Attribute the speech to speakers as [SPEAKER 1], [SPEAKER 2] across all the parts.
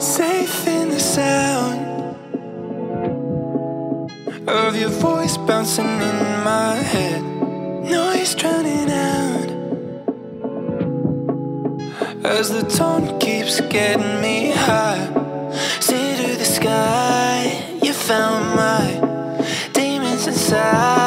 [SPEAKER 1] Safe in the sound of your voice bouncing in my head, noise drowning out. As the tone keeps getting me high Say to the sky You found my demons inside.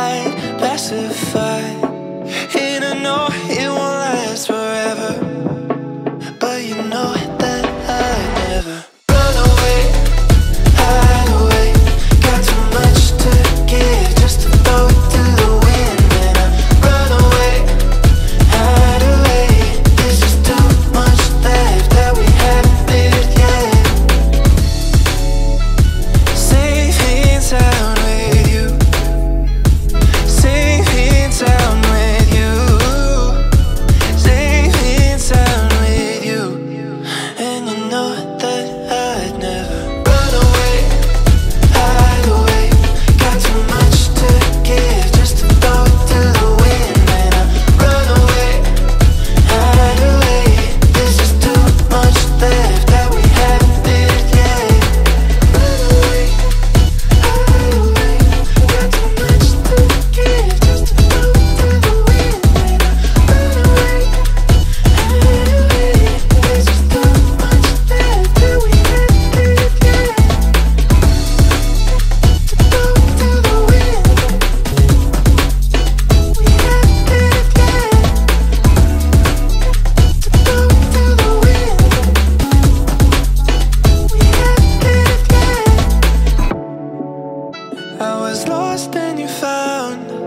[SPEAKER 1] was lost and you found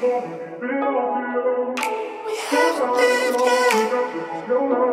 [SPEAKER 1] We have lived yet.